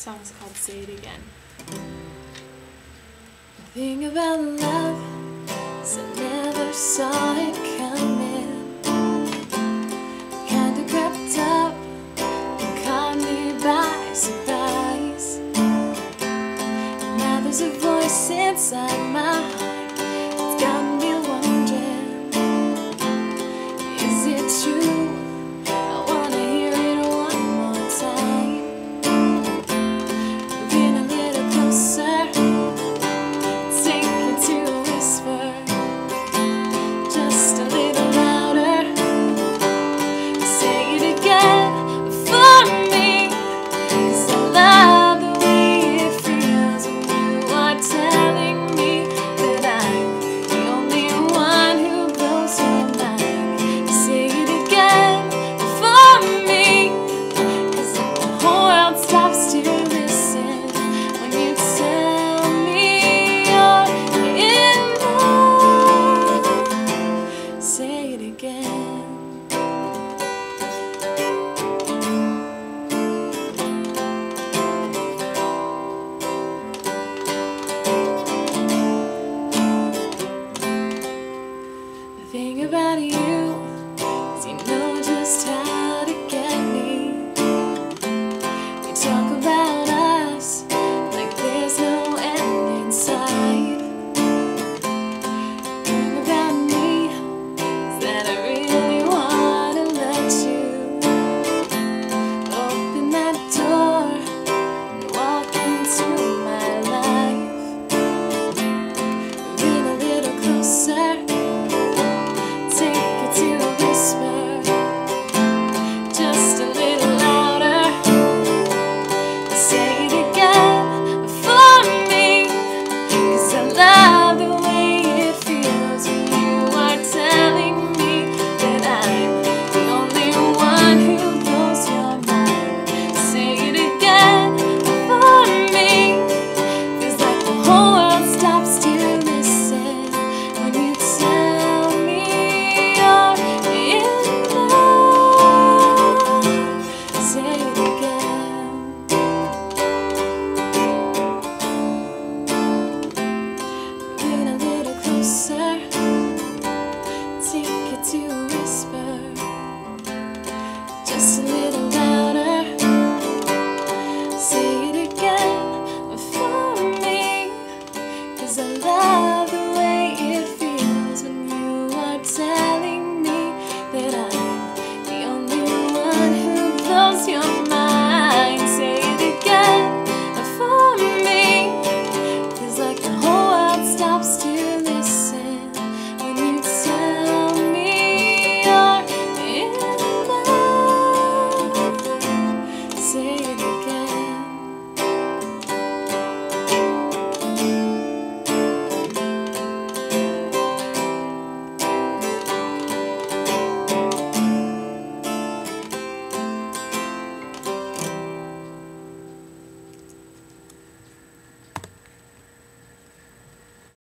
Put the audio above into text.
song's called Say It Again. The thing about love is I never saw it coming. Kinda crept up and caught me by surprise. And now there's a voice inside my heart.